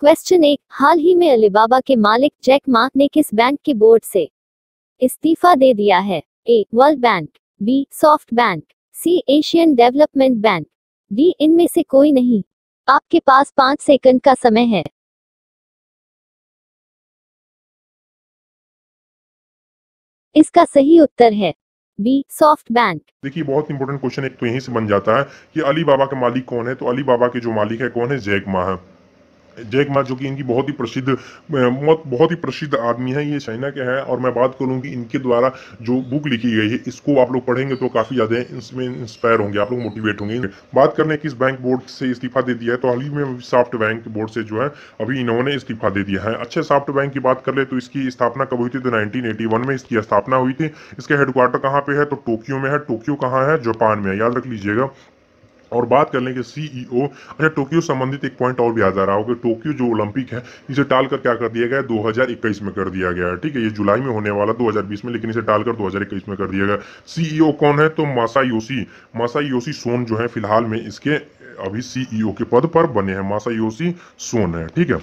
Question एक हाल ही में Alibaba के मालिक जैक मा ने किस बैंक के बोर्ड से इस्तीफा दे दिया है? A World Bank. B SoftBank. C Asian Development Bank. D इनमें से कोई नहीं। आपके पास पाँच सेकंड का समय है। इसका सही उत्तर है। B SoftBank. देखिए बहुत इंपॉर्टेंट क्वेश्चन एक तो यहीं से बन जाता है कि अली बाबा का मालिक कौन है? तो अली बाबा के जो मालिक है, कौन है? जैक मा है। जैक मा जो कि इनकी बहुत ही प्रसिद्ध बहुत बहुत ही प्रसिद्ध आदमी है, ये चाइना के हैं, और मैं बात करूँ कि इनके द्वारा जो बुक लिखी गई है, इसको आप लोग पढ़ेंगे तो काफ़ी ज़्यादा इसमें इंस्पायर होंगे, आप लोग मोटिवेट होंगे। बात करने की इस बैंक बोर्ड से इस्तीफा दे दिया है तो हाल ही में सॉफ्ट बैंक बोर्ड से जो है, अभी इन्होंने इस्तीफा दे दिया है। अच्छे सॉफ्ट बैंक की बात कर ले तो इसकी स्थापना कब हुई थी? तो नाइनटीन में इसकी स्थापना हुई थी। इसके हेडक्वार्टर कहाँ पे है? तो टोक्यो में है। टोक्यो कहाँ है? जापान में याद रख लीजिएगा और बात कर लें कि सीईओ अच्छा टोक्यो संबंधित एक पॉइंट और भी आ जा रहा होगा। टोक्यो जो ओलंपिक है, इसे टालकर क्या कर दिया गया? 2021 में कर दिया गया है ठीक है? ये जुलाई में होने वाला 2020 में, लेकिन इसे टालकर 2021 में कर दिया गया। सीईओ कौन है? तो मासा योशी मासा योशी सोन जो है, फ़िलहाल में इसके अभी सीईओ के पद पर बने हैं। मासा योशी सोन है, ठीक है?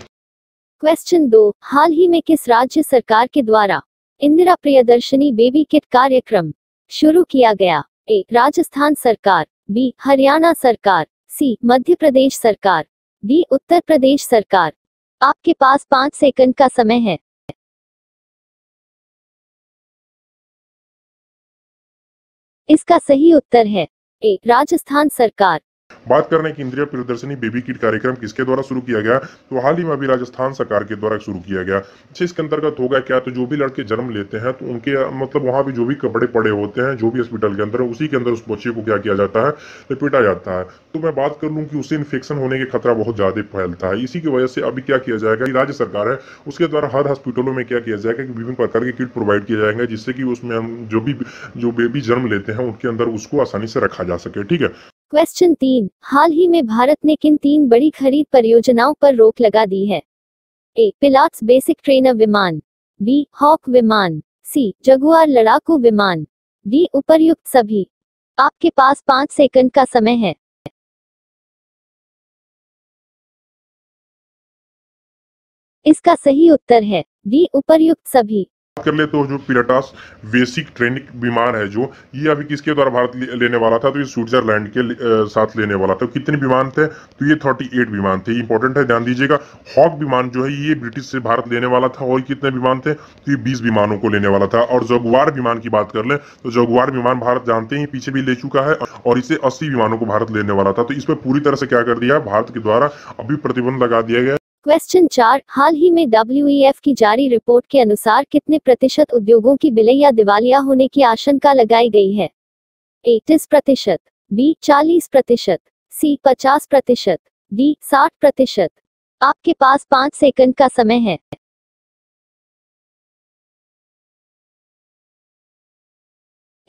क्वेश्चन दो, हाल ही में किस राज्य सरकार के द्वारा इंदिरा प्रियदर्शनी बेबी किट कार्यक्रम शुरू किया गया? ए, राजस्थान सरकार बी हरियाणा सरकार, सी, मध्य प्रदेश सरकार, डी, उत्तर प्रदेश सरकार। आपके पास पाँच सेकंड का समय है। इसका सही उत्तर है, ए, राजस्थान सरकार। बात करने की इंद्रिया प्रदर्शनी बेबी किट कार्यक्रम किसके द्वारा शुरू किया गया? तो हाल ही में अभी राजस्थान सरकार के द्वारा शुरू किया गया। अच्छा इसके अंतर्गत होगा क्या? तो जो भी लड़के जन्म लेते हैं तो उनके मतलब वहाँ भी जो भी कपड़े पड़े होते हैं, जो भी हॉस्पिटल के अंदर उसी के अंदर उस बच्चे को क्या किया जाता है? लपेटा जाता है। तो मैं बात कर लूँ कि उससे इन्फेक्शन होने के खतरा बहुत ज़्यादा फैलता है। इसी की वजह से अभी क्या किया जाएगा राज्य सरकार है, उसके द्वारा हर हॉस्पिटलों में क्या किया जाएगा कि विभिन्न प्रकार के किट प्रोवाइड किया जाएगा, जिससे कि उसमें हम जो भी, जो बेबी जन्म लेते हैं, उनके अंदर उसको आसानी से रखा जा सके। ठीक है? क्वेश्चन तीन। हाल ही में भारत ने किन तीन बड़ी खरीद परियोजनाओं पर रोक लगा दी है? ए पिलाट्स बेसिक ट्रेनर विमान। बी हॉक विमान। सी जगुआर लड़ाकू विमान। डी उपर्युक्त सभी। आपके पास पाँच सेकंड का समय है। इसका सही उत्तर है। डी उपर्युक्त सभी। कर ले तो जो पिलाटास बेसिक ट्रेनिक बीमार है जो, ये अभी किसके द्वारा भारत लेने वाला था? तो ये स्विट्जरलैंड के साथ लेने वाला था। कितने विमान थे? तो ये 38 विमान थे। इंपॉर्टेंट है, ध्यान दीजिएगा, हॉक विमान जो है, ये ब्रिटिश से भारत लेने वाला था और कितने विमान थे? तो ये बीस विमानों को लेने वाला था। और जगुआर विमान की बात कर ले तो जगुआर विमान भारत जानते हैं पीछे भी ले चुका है और इसे अस्सी विमानों को भारत लेने वाला था। तो इस पर पूरी तरह से क्या कर दिया भारत के द्वारा अभी प्रतिबंध लगा दिया गया क्वेश्चन चार, हाल ही में डब्ल्यू e की जारी रिपोर्ट के अनुसार कितने प्रतिशत उद्योगों की विलय या दिवालिया होने की आशंका लगाई गई है? ए तीस प्रतिशत, बी चालीस प्रतिशत, सी पचास प्रतिशत, डी साठ प्रतिशत। आपके पास पाँच सेकंड का समय है।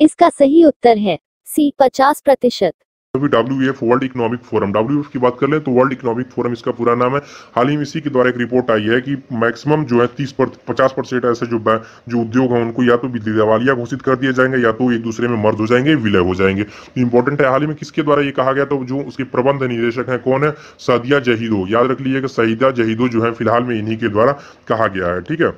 इसका सही उत्तर है, सी पचास प्रतिशत। W F World Economic Forum W F की बात कर ले तो वर्ल्ड इकोनॉमिक फोरम इसका पूरा नाम है। हाल ही में इसी के द्वारा एक रिपोर्ट आई है कि मैक्सिमम जो है तीस पर, पचास परसेंट ऐसे जो जो उद्योग है, उनको या तो दिवालिया घोषित कर दिए जाएँगे या तो एक दूसरे में मर्ज हो जाएँगे, विलय हो जाएँगे। इंपॉर्टेंट है, हाल ही में किसके द्वारा ये कहा गया तो जो उसके प्रबंध निदेशक है कौन है? सदिया जहीदो। याद रख लीजिएगा सईदा जहीदो जो है फ़िलहाल में इन्हीं के द्वारा कहा गया है, ठीक है?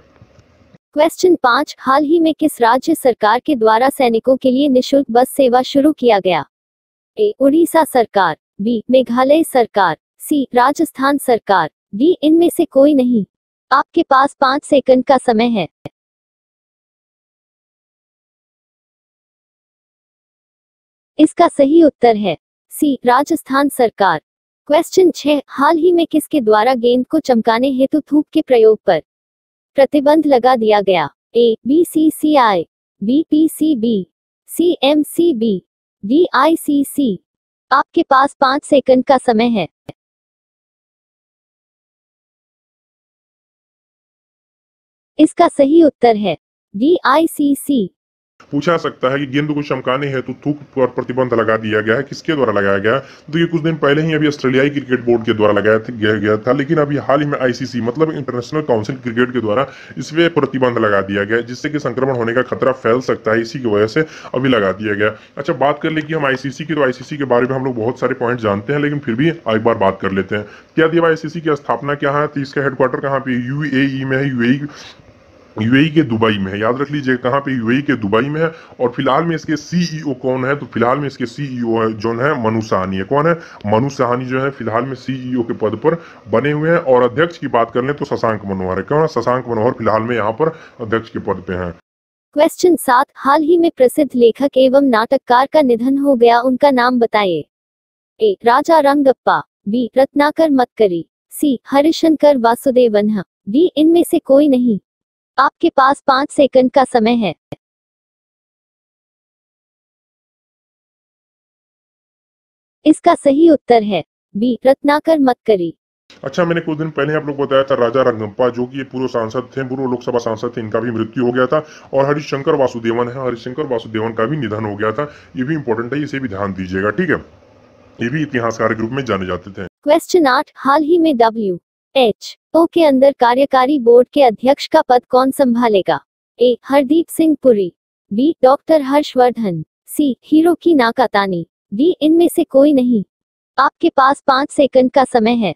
क्वेश्चन पाँच, हाल ही में किस राज्य सरकार के द्वारा सैनिकों के लिए निशुल्क बस सेवा शुरू किया गया? ए उड़ीसा सरकार, बी, मेघालय सरकार, सी, राजस्थान सरकार, डी, इनमें से कोई नहीं। आपके पास पाँच सेकंड का समय है। इसका सही उत्तर है, सी, राजस्थान सरकार। क्वेश्चन छह हाल ही में किसके द्वारा गेंद को चमकाने हेतु थूक के प्रयोग पर प्रतिबंध लगा दिया गया? A, B, C C, I, B, P, C, B, C, M, C, B. C आपके पास पाँच सेकंड का समय है। इसका सही उत्तर है वी पूछा सकता है कि गेंद को चमकाने हेतु थूक पर प्रतिबंध लगा दिया गया है। किसके द्वारा लगाया गया? तो ये कुछ दिन पहले ही अभी ऑस्ट्रेलियाई क्रिकेट बोर्ड के द्वारा लगाया गया, था लेकिन अभी हाल ही में आईसीसी मतलब इंटरनेशनल काउंसिल क्रिकेट के द्वारा इस पे प्रतिबंध लगा दिया गया जिससे कि संक्रमण होने का खतरा फैल सकता है। इसी की वजह से अभी लगा दिया गया अच्छा बात कर ले कि हम आईसीसी की तो आईसीसी के बारे में हम लोग बहुत सारे पॉइंट जानते हैं लेकिन फिर भी एक बार बात कर लेते हैं। क्या दिया आईसीसी की स्थापना क्या है? तो इसका हेडक्वार्टर कहाँ पे यूएई में है। यूएई यूएई के दुबई में है। याद रख लीजिए कहाँ पे यूएई के दुबई में है और फ़िलहाल में इसके सीईओ कौन है? तो फ़िलहाल में इसके सीईओ है, जो है मनु सहानी है। कौन है? मनु सहानी जो है फ़िलहाल में सीईओ के पद पर बने हुए हैं और अध्यक्ष की बात कर ले तो शशांक मनोहर है। कौन है? शशांक मनोहर फ़िलहाल में यहाँ पर अध्यक्ष के पद पे है। क्वेश्चन सात, हाल ही में प्रसिद्ध लेखक एवं नाटककार का निधन हो गया, उनका नाम बताइए A, Raja Rangappa, B, Ratnakar Matkari, C, Harishankar Vasudevan D, इनमें से कोई नहीं। आपके पास पाँच सेकंड का समय है। इसका सही उत्तर है बी रत्नाकर मतकरी अच्छा मैंने कुछ दिन पहले आप लोग बताया था राजा रंगप्पा जो कि ये पूर्व सांसद थे पूर्व लोकसभा सांसद थे इनका भी मृत्यु हो गया था और हरिशंकर वासुदेवन है हरिशंकर वासुदेवन का भी निधन हो गया था। ये भी इम्पोर्टेंट है इसे भी ध्यान दीजिएगा ठीक है? ये भी इतिहासकार के रूप में जाने जाते थे। क्वेश्चन आठ हाल ही में डब्ल्यू एच ओ के अंदर कार्यकारी बोर्ड के अध्यक्ष का पद कौन संभालेगा? A. Hardeep Singh Puri. B. Doctor Harshvardhan. C. Hiroki Nakatani. D. इनमें से कोई नहीं। आपके पास पाँच सेकंड का समय है।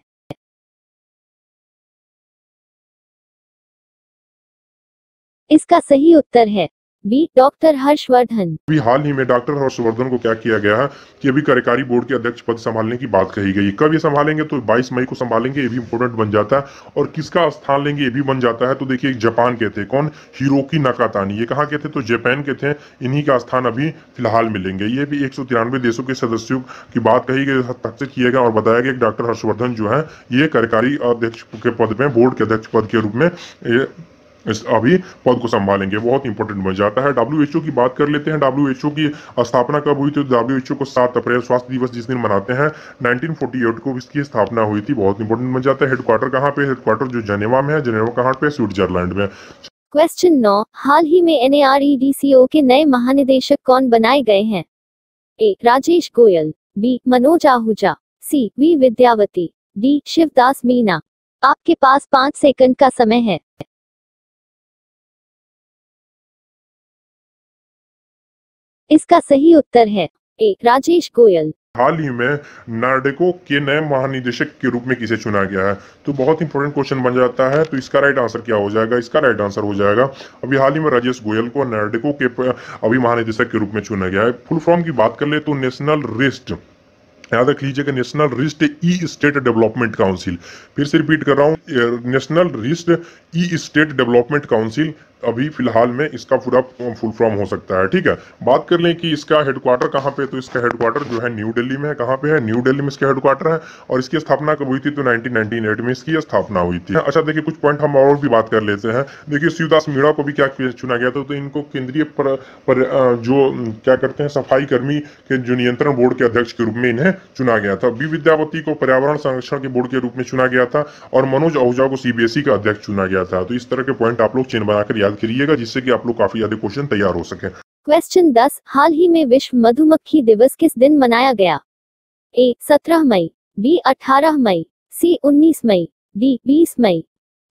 इसका सही उत्तर है। B doctor Harshvardhan. अभी हाल ही में डॉक्टर हर्षवर्धन को क्या किया गया है कि अभी कार्यकारी बोर्ड के अध्यक्ष पद संभालने की बात कही गई कब ये संभालेंगे तो 22 मई को संभालेंगे, ये भी इंपोर्टेंट बन जाता है। और किसका स्थान लेंगे ये भी बन जाता है। तो देखिए जापान के थे कौन? Hiroki Nakatani. ये कहाँ के थे? तो जापान के थे। इन्हीं का स्थान अभी फ़िलहाल मिलेंगे। ये भी एक सौ तिरानवे देशों के सदस्यों की बात कही गई हस्ताक्षर किया गया और बताया गया कि डॉक्टर हर्षवर्धन जो है, ये कार्यकारी अध्यक्ष के पद में बोर्ड के अध्यक्ष पद के रूप में अभी पद को संभालेंगे। बहुत इंपॉर्टेंट बन जाता है। डब्ल्यू की बात कर लेते हैं। डब्ल्यू की स्थापना कब हुई थी? डब्ल्यू को सात अप्रैल स्वास्थ्य दिवस जिस दिन मनाते हैं 1948 को इसकी स्थापना हुई थी। बहुत इंपॉर्टेंट बन जाता है। हेडक्वार्टर कहाँ पे? हेडक्वार्टर जो जनेवा में है, जनेवा कहाँ पे? स्विट्जरलैंड में। क्वेश्चन नौ। हाल ही में एन के नए महानिदेशक कौन बनाए गए हैं? A. Rajesh Goyal, B. Manoj Ahuja, C. V. Vidyavati, D. Shivdas Meena. आपके पास पाँच सेकंड का समय है। इसका सही उत्तर है, ए, राजेश गोयल। हाल ही में, नार्डेको के नए महानिदेशक के रूप में किसे चुना गया है? तो बहुत इंपॉर्टेंट क्वेश्चन बन जाता है तो इसका राइट आंसर क्या हो जाएगा? इसका राइट आंसर हो जाएगा, अभी हाल ही में राजेश गोयल को नार्डेको के अभी महानिदेशक के रूप में चुना गया है। फुल फॉर्म की बात कर ले तो नेशनल रिस्ट याद रख लीजिएगा नेशनल रिस्ट ई स्टेट डेवलपमेंट काउंसिल फिर से रिपीट कर रहा हूँ नेशनल रिस्ट ई स्टेट डेवलपमेंट काउंसिल अभी फ़िलहाल में इसका पूरा फुल फॉर्म हो सकता है, ठीक है? बात कर लें कि इसका हेडक्वार्टर कहाँ पे तो इसका हेडक्वार्टर जो है न्यू दिल्ली में है। कहाँ पे है? न्यू दिल्ली में इसका हेडक्वार्टर है और इसकी स्थापना कब हुई थी? तो 1998 में इसकी स्थापना हुई थी। अच्छा देखिए, कुछ पॉइंट हम और भी बात कर लेते हैं। देखिए, शिवदास मीणा को भी क्या चुना गया था? तो इनको केंद्रीय जो, क्या करते हैं, सफ़ाई कर्मी के जो नियंत्रण बोर्ड के अध्यक्ष के रूप में इन्हें चुना गया था। बी विद्यावती को पर्यावरण संरक्षण के बोर्ड के रूप में चुना गया था और मनोज आहूजा को सीबीएसई का अध्यक्ष चुना गया था। तो इस तरह के पॉइंट आप लोग चिन्ह बनाकर याद करिएगा, जिससे कि आप लोग काफ़ी ज़्यादा क्वेश्चन तैयार हो सके। क्वेश्चन दस, हाल ही में विश्व मधुमक्खी दिवस किस दिन मनाया गया? ए सत्रह मई बी अठारह मई सी उन्नीस मई डी बीस मई।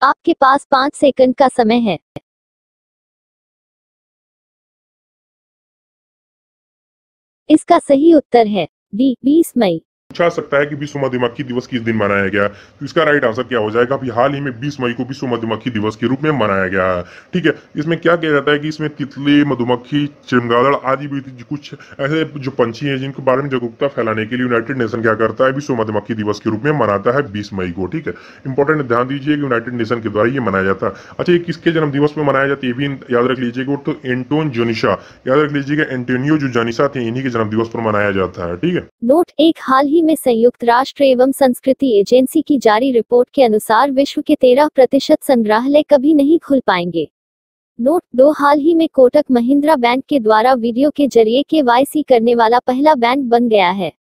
आपके पास पाँच सेकंड का समय है। इसका सही उत्तर है डी बीस मई। पूछा सकता है कि विश्व मधुमक्खी दिवस किस दिन मनाया गया? तो इसका राइट आंसर क्या हो जाएगा? अभी हाल ही में 20 मई को विश्व मधुमक्खी दिवस के रूप में मनाया गया है। ठीक है, इसमें क्या किया जाता है कि इसमें तितली, मधुमक्खी, चिमगादड़ आदि भी कुछ ऐसे जो पंछी हैं, जिनके बारे में जागरूकता फैलाने के लिए यूनाइटेड नेशन क्या करता है? विश्व मधुमक्खी दिवस के रूप में मनाता है बीस मई को। ठीक है इंपॉर्टेंट ध्यान दीजिए कि यूनाइटेड नेशन के द्वारा ये मनाया जाता है। अच्छा ये किसके जन्म दिवस में मनाया जाता है, ये भी याद रख लीजिएगा तो एंटोन जोनिशा याद रख लीजिएगा एंटोनियो जो जानिशा थे, इन्हीं के जन्म दिवस पर मनाया जाता है। ठीक है। नोट एक, हाल ही में संयुक्त राष्ट्र एवं संस्कृति एजेंसी की जारी रिपोर्ट के अनुसार विश्व के तेरह प्रतिशत संग्रहालय कभी नहीं खुल पाएँगे। नोट दो, हाल ही में कोटक महिंद्रा बैंक के द्वारा वीडियो के ज़रिए के करने वाला पहला बैंक बन गया है।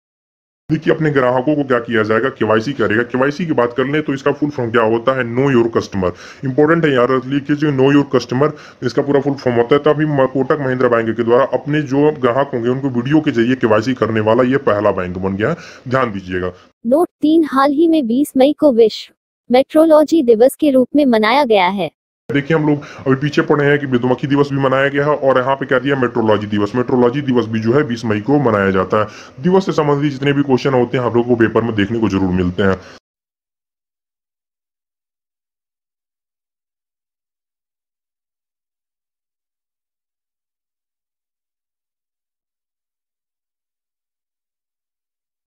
देखिए, अपने ग्राहकों को क्या किया जाएगा? केवाईसी करेगा। केवाईसी की बात कर लें तो इसका फुल फॉर्म क्या होता है? नो योर कस्टमर इंपॉर्टेंट है यार लिखिए नो योर कस्टमर इसका पूरा फुल फॉर्म होता है। तभी कोटक महिंद्रा बैंक के द्वारा अपने जो ग्राहक होंगे, उनको वीडियो के ज़रिए केवाईसी करने वाला ये पहला बैंक बन गया। ध्यान दीजिएगा। नोट तीन, हाल ही में 20 मई को विश्व मेट्रोलॉजी दिवस के रूप में मनाया गया है। देखिए हम लोग अभी पीछे पड़े हैं कि मधुमक्खी दिवस भी मनाया गया है और यहाँ पे क्या दिया मेट्रोलॉजी दिवस। मेट्रोलॉजी दिवस भी जो है 20 मई को मनाया जाता है। दिवस से संबंधित जितने भी क्वेश्चन होते हैं हम लोग को पेपर में देखने को ज़रूर मिलते हैं।